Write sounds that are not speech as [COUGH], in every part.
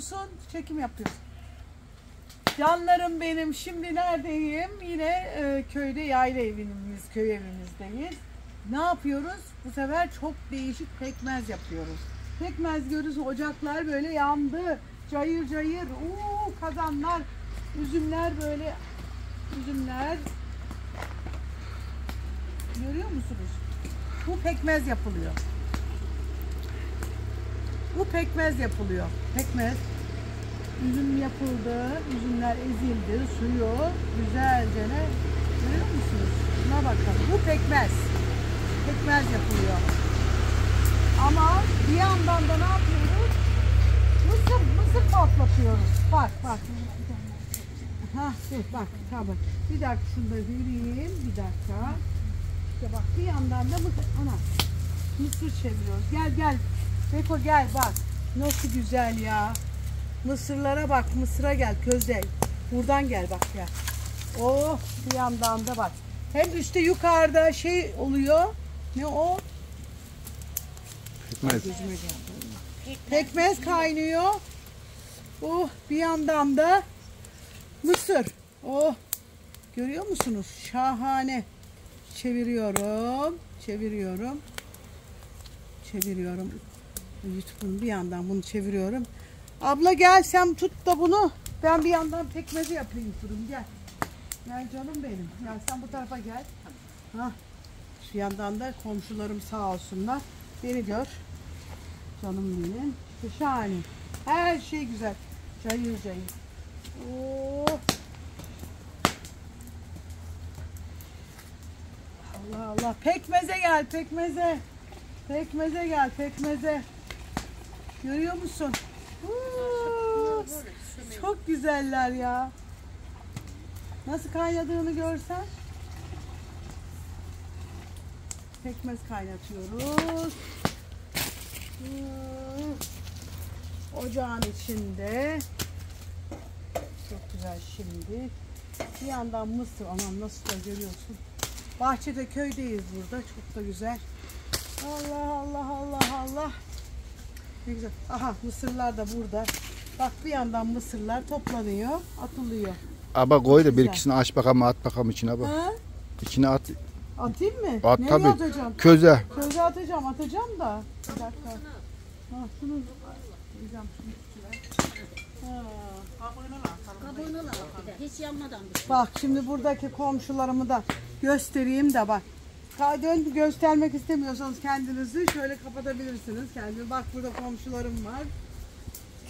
susun. Çekim yapıyoruz. Canlarım benim. Şimdi neredeyim? Yine e, köyde yayla evimiz, köy evimizdeyiz. Ne yapıyoruz? Bu sefer çok değişik pekmez yapıyoruz. Pekmez görürüz ocaklar böyle yandı. Cayır cayır. Uuu kazanlar. Üzümler böyle. Üzümler. Görüyor musunuz? Bu pekmez yapılıyor. Bu pekmez yapılıyor. Pekmez. Üzüm yapıldı. Üzümler ezildi. Suyu güzelce ne? Görüyor musunuz? Şuna bakın. Bu pekmez. Pekmez yapılıyor. Ama bir yandan da ne yapıyoruz? Mısır, mısır patlatıyoruz. Bak bak. Ha dur bak tamam. Bir dakika şunu da vereyim. Bir dakika. İşte bak bir yandan da mısır. Ana. Mısır çeviriyoruz. Gel gel. Beko gel bak. Nasıl güzel ya. Mısırlara bak. Mısıra gel közde. Buradan gel bak ya. Oh bir yandan da bak. Hem üstte yukarıda şey oluyor. Ne o? Pekmez. Pekmez kaynıyor. Oh bir yandan da mısır. Oh görüyor musunuz? Şahane. Çeviriyorum. Çeviriyorum. Çeviriyorum. YouTube'un bir yandan bunu çeviriyorum. Abla gel sen tut da bunu. Ben bir yandan pekmezi yapayım durum. Gel. Gel canım benim. Gel sen bu tarafa gel. Ha. Şu yandan da komşularım sağ olsunlar. Beni gör. Canım benim. Şahane. Her şey güzel. Cayır cayır. Allah Allah. Pekmeze gel pekmeze. Pekmeze gel pekmeze. Görüyor musun? Çok güzeller ya. Nasıl kaynadığını görsen. Pekmez kaynatıyoruz. Ocağın içinde. Çok güzel şimdi. Bir yandan mısır. Anam nasıl da görüyorsun. Bahçede köydeyiz burada. Çok da güzel. Allah Allah Allah Allah. Ne güzel. Aha mısırlar da burada. Bak bir yandan mısırlar toplanıyor, atılıyor. Aba koy da bir Güzel. ikisini aç bakalım at bakalım içine bak. Ha? İçine at. Atayım mı? At Nereye tabii. atacağım? Köze. Köze atacağım, atacağım da. Bir dakika. Ha, şunu atacağım şunu içine. Ha. Kabuğunu al bir de. Hiç yanmadan bir şey. Bak şimdi buradaki komşularımı da göstereyim de bak. Dön göstermek istemiyorsanız kendinizi şöyle kapatabilirsiniz kendini. Bak burada komşularım var.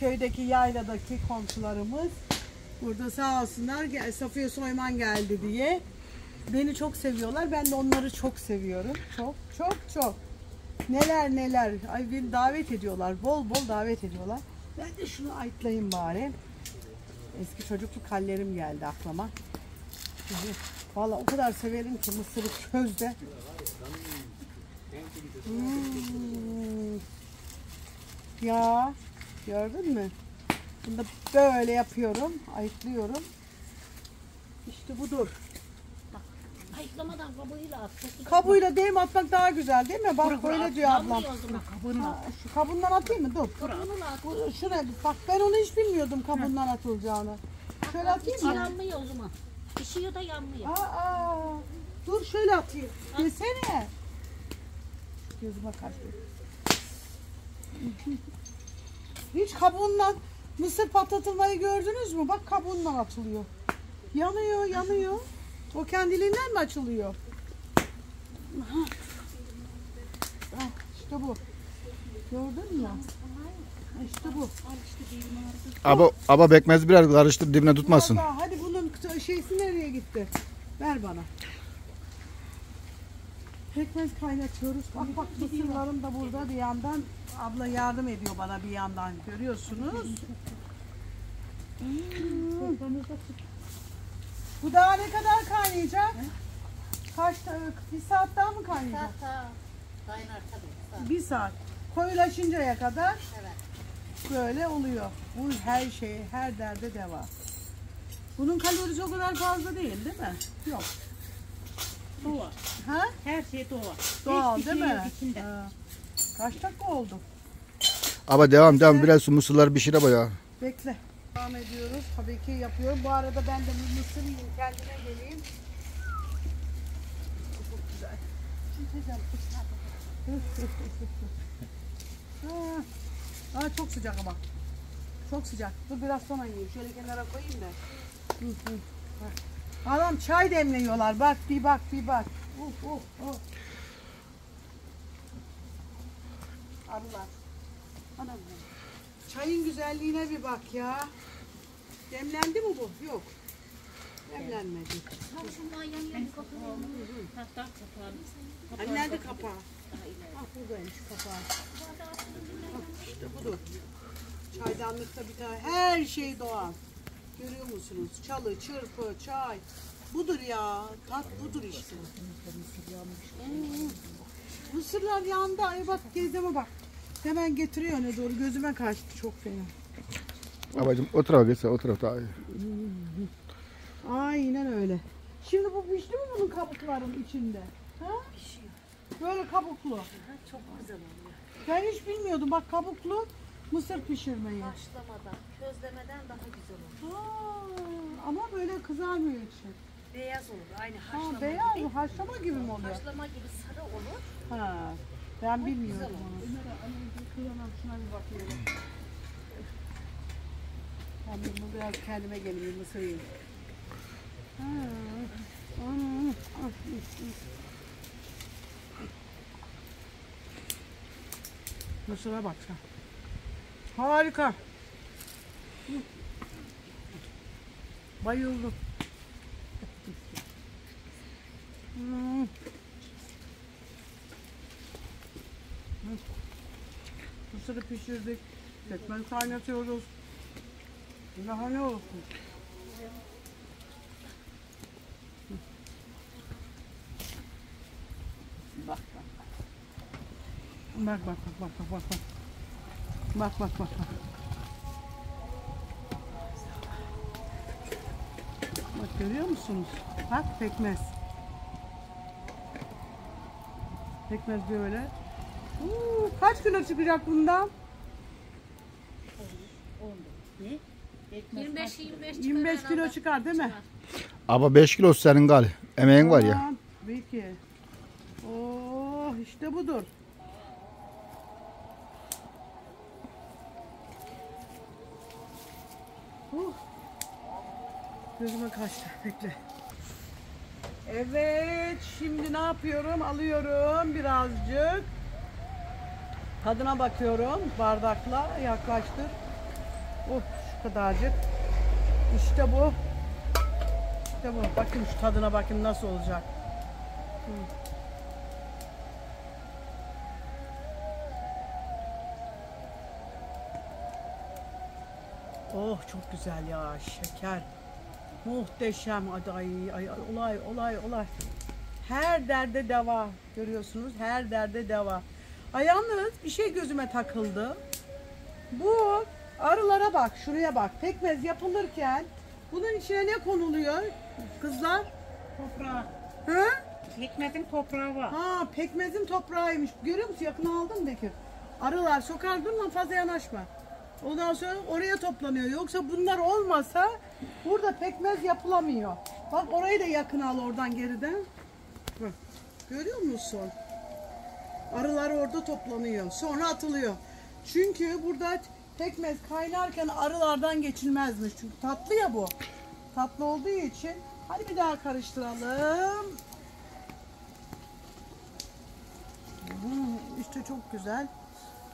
Köydeki yayladaki komşularımız. Burada sağ olsunlar Safiye Soyman geldi diye. Beni çok seviyorlar. Ben de onları çok seviyorum. Çok çok çok. Neler neler. Ay beni davet ediyorlar. Bol bol davet ediyorlar. Ben de şunu ayıtlayayım bari. Eski çocukluk hallerim geldi aklıma. Vallahi o kadar severim ki mısırı közde. Hmm. Ya gördün mü? Bunu da böyle yapıyorum, ayıklıyorum. İşte budur. Ayıklamadan kabuğuyla at. Kabuğuyla değim atmak daha güzel değil mi? Bak böyle diyor ablam. Ha, şu kabuğundan atayım mı? Dur. Şuraya bak ben onu hiç bilmiyordum kabuğundan atılacağını. Şöyle atayım mı? yanmıyor o zaman. Pişiyor da yanmıyor. Aa, dur şöyle atayım. Desene. Gözüme kaçtı. Hiç kabuğundan mısır patlatılmayı gördünüz mü? Bak kabuğundan atılıyor. Yanıyor, yanıyor. O kendiliğinden mi açılıyor? Aha. Ah, işte bu. Gördün mü? İşte bu. Aba, aba pekmez biraz karıştır dibine tutmasın. Biraz daha. Bunun şeysi nereye gitti? Ver bana. Pekmez kaynatıyoruz. Bak bak mısırlarım da burada bir yandan. Abla yardım ediyor bana bir yandan. Görüyorsunuz. Hmm. Bu daha ne kadar kaynayacak? Kaç bir saat daha mı kaynayacak? Kaynar tabii. Bir saat. Koyulaşıncaya kadar Evet. böyle oluyor. Bu her şey, her derde deva. Bunun kalorisi o kadar fazla değil değil mi? Yok. Doğal. Ha? Her şey doğal. Doğal Hiçbir değil şey mi? yok içinde. Ha. Kaç dakika oldu? Aba devam devam biraz su mısırları pişir aba ya. Bekle. Devam ediyoruz. Tabii ki yapıyorum. Bu arada ben de bir mısır yiyeyim. Kendime geleyim. Çok güzel. [LAUGHS] Aa, çok sıcak ama. Çok sıcak. Dur biraz sonra yiyeyim. Şöyle kenara koyayım da. Adam çay demliyorlar. Bak bir bak bir bak. Uf uf uf. Anam. Çayın güzelliğine bir bak ya. Demlendi mi bu? Yok. Demlenmedi. Ha şundan yan yan kapalı. Hatta kapalı. Hani nerede kapağı? Ah buradaymış kapağı. Ah, işte budur. Çaydanlıkta bir tane her şey doğal. Görüyor musunuz? Çalı, çırpı, çay. Budur ya. Tat budur işte. Hmm. Mısırlar yandı. Ay bak gezeme bak. Hemen getiriyor öne doğru. Gözüme kaçtı çok fena. Abacım o tarafa geçse o tarafta. Ay. Aynen öyle. Şimdi bu pişti mi bunun kabukların içinde? Ha? Pişiyor. Böyle kabuklu. Ha, çok güzel oluyor. Ben hiç bilmiyordum. Bak kabuklu mısır pişirmeyi. Haşlamadan, közlemeden daha güzel olur. Aa, ama böyle kızarmıyor içi. Beyaz olur. Aynı Ha, haşlama beyaz gibi. haşlama gibi mi oluyor? Haşlama gibi sarı olur. Ha, ben bilmiyordum güzel onu. Kıyamam şuna bir bakıyorum. Ben bunu biraz kendime geleyim mısır yiyeyim. Ha, hmm. Mısıra bak sen. Harika. Bayıldım. Hmm. Mısırı pişirdik. Pekmez kaynatıyoruz. Daha ne olsun? Bak bak. Bak bak bak bak bak bak bak. Bak bak bak bak. Görüyor musunuz? Bak pekmez. Pekmez böyle. Uuu, kaç kilo çıkacak bundan? Ne? 25 25 25 kilo çıkar değil mi? Aba 5 kilo senin gal. Emeğin var ya. Tamam, Peki. Oh işte budur. Gözüme kaçtı. Bekle. Evet. Şimdi ne yapıyorum? Alıyorum birazcık. Tadına bakıyorum. Bardakla yaklaştır. Oh şu kadarcık. İşte bu. İşte bu. Bakın şu tadına bakın nasıl olacak. Hı. Oh çok güzel ya şeker. Muhteşem. Ay, ay, ay, olay olay olay. Her derde deva. Görüyorsunuz her derde deva. Ay yalnız bir şey gözüme takıldı. Bu arılara bak şuraya bak. Pekmez yapılırken bunun içine ne konuluyor kızlar? Toprağı. Hı? Hikmet'in toprağı var. Ha pekmezin toprağıymış. Görüyor musun? Yakına aldın mı Bekir? Arılar sokar durma fazla yanaşma. Ondan sonra oraya toplanıyor. Yoksa bunlar olmasa burada pekmez yapılamıyor. Bak orayı da yakın al oradan geriden. Bak, görüyor musun? Arılar orada toplanıyor. Sonra atılıyor. Çünkü burada pekmez kaynarken arılardan geçilmezmiş. Çünkü tatlı ya bu. Tatlı olduğu için. Hadi bir daha karıştıralım. Hmm, işte çok güzel.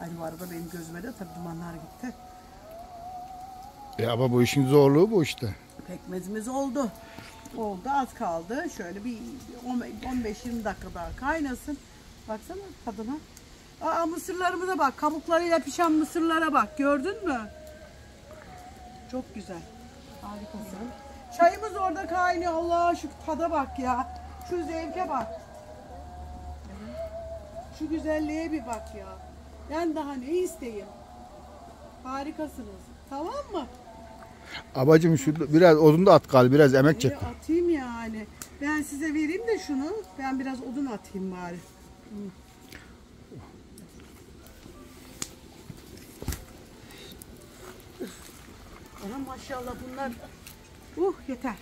Hani bu arada benim gözüme de tabii dumanlar gitti. E ama bu işin zorluğu bu işte. Pekmezimiz oldu. Oldu az kaldı. Şöyle bir 15-20 dakika daha kaynasın. Baksana tadına. Aa mısırlarımıza bak. Kabuklarıyla pişen mısırlara bak. Gördün mü? Çok güzel. Harikasın. Çayımız orada kaynıyor. Allah şu tada bak ya. Şu zevke bak. Şu güzelliğe bir bak ya. Ben daha ne isteyeyim? Harikasınız. Tamam mı? Abacım şu biraz odun da at gal biraz emek çek. E, atayım yani. Ben size vereyim de şunu. Ben biraz odun atayım bari. Ana maşallah bunlar. Uh yeter.